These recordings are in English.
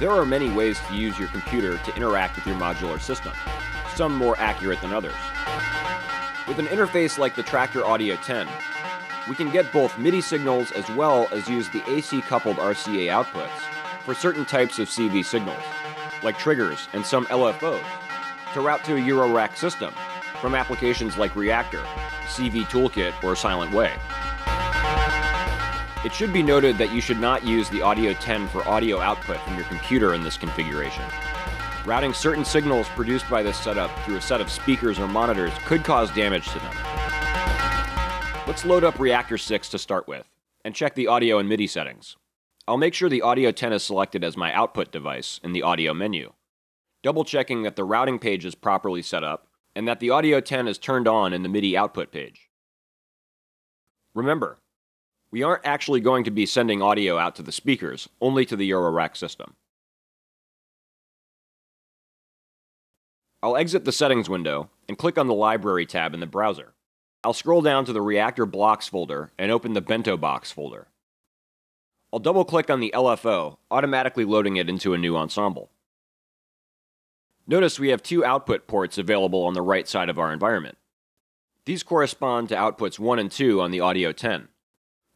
There are many ways to use your computer to interact with your modular system, some more accurate than others. With an interface like the Traktor Audio 10, we can get both MIDI signals as well as use the AC coupled RCA outputs for certain types of CV signals, like triggers and some LFOs, to route to a Eurorack system from applications like Reaktor, CV Toolkit, or Silent Way. It should be noted that you should not use the Audio 10 for audio output from your computer in this configuration. Routing certain signals produced by this setup through a set of speakers or monitors could cause damage to them. Let's load up Reaktor 6 to start with, and check the audio and MIDI settings. I'll make sure the Audio 10 is selected as my output device in the audio menu, double checking that the routing page is properly set up and that the Audio 10 is turned on in the MIDI output page. Remember, we aren't actually going to be sending audio out to the speakers, only to the Eurorack system. I'll exit the settings window and click on the library tab in the browser. I'll scroll down to the Reaktor blocks folder and open the Bento box folder. I'll double click on the LFO, automatically loading it into a new ensemble. Notice we have two output ports available on the right side of our environment. These correspond to outputs 1 and 2 on the Audio 10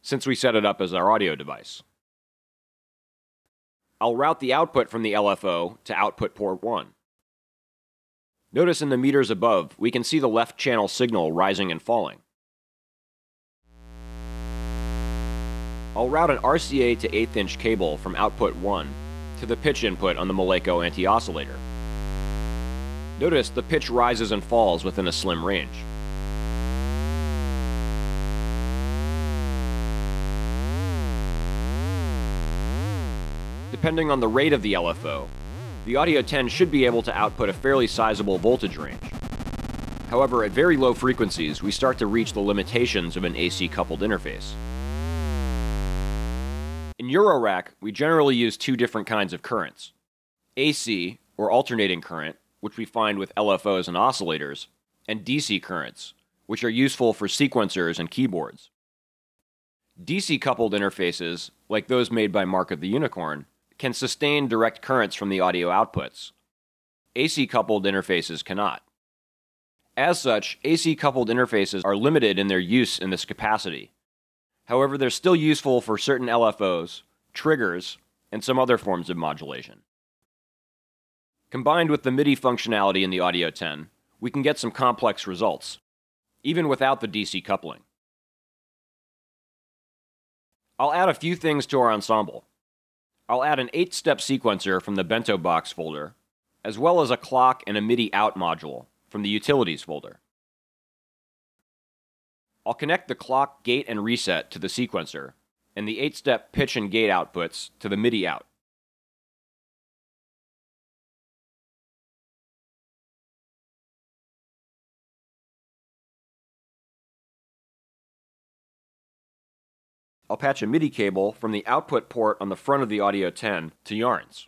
since we set it up as our audio device. I'll route the output from the LFO to output port 1. Notice in the meters above, we can see the left channel signal rising and falling. I'll route an RCA to 8th inch cable from output 1 to the pitch input on the Malekko anti-oscillator. Notice the pitch rises and falls within a slim range. Depending on the rate of the LFO, the Audio 10 should be able to output a fairly sizable voltage range. However, at very low frequencies, we start to reach the limitations of an AC coupled interface. In Eurorack, we generally use two different kinds of currents AC, or alternating current, which we find with LFOs and oscillators, and DC currents, which are useful for sequencers and keyboards. DC coupled interfaces, like those made by Mark of the Unicorn, can sustain direct currents from the audio outputs. AC coupled interfaces cannot. As such, AC coupled interfaces are limited in their use in this capacity. However, they're still useful for certain LFOs, triggers, and some other forms of modulation. Combined with the MIDI functionality in the Audio 10, we can get some complex results, even without the DC coupling. I'll add a few things to our ensemble. I'll add an 8 step sequencer from the Bento Box folder, as well as a clock and a MIDI out module from the Utilities folder. I'll connect the clock, gate, and reset to the sequencer, and the 8 step pitch and gate outputs to the MIDI out. I'll patch a MIDI cable from the output port on the front of the Audio 10 to Yarns.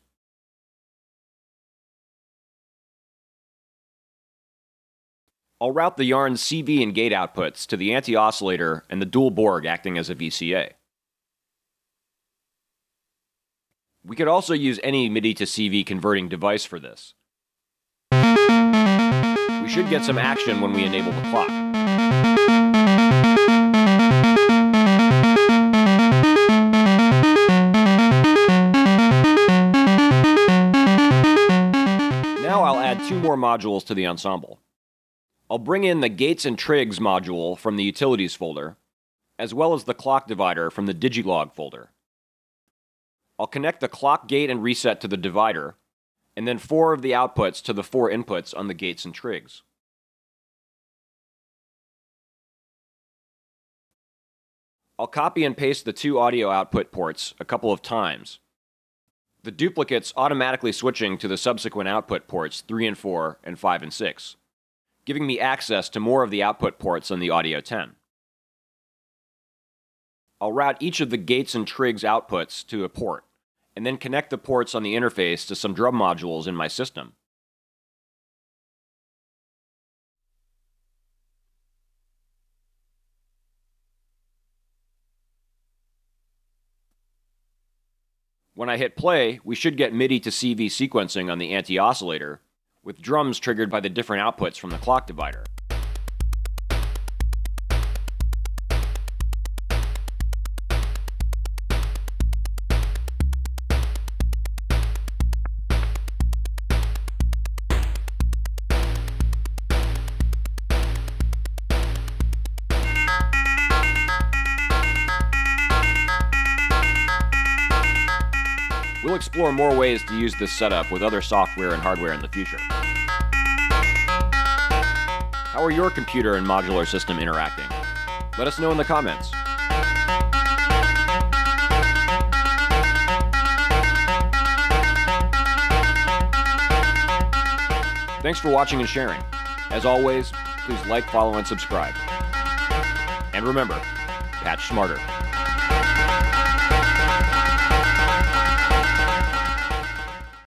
I'll route the Yarns CV and gate outputs to the anti-oscillator and the dual Borg acting as a VCA. We could also use any MIDI to CV converting device for this. We should get some action when we enable the clock. More modules to the ensemble. I'll bring in the Gates and Trigs module from the Utilities folder, as well as the clock divider from the Digilog folder. I'll connect the clock gate and reset to the divider, and then four of the outputs to the four inputs on the Gates and Trigs. I'll copy and paste the two audio output ports a couple of times the duplicates automatically switching to the subsequent output ports 3 and 4 and 5 and 6, giving me access to more of the output ports on the Audio 10. I'll route each of the gates and trigs outputs to a port, and then connect the ports on the interface to some drum modules in my system. When I hit play, we should get MIDI to CV sequencing on the anti-oscillator, with drums triggered by the different outputs from the clock divider. We'll explore more ways to use this setup with other software and hardware in the future. How are your computer and modular system interacting? Let us know in the comments. Thanks for watching and sharing. As always, please like, follow, and subscribe. And remember, patch smarter.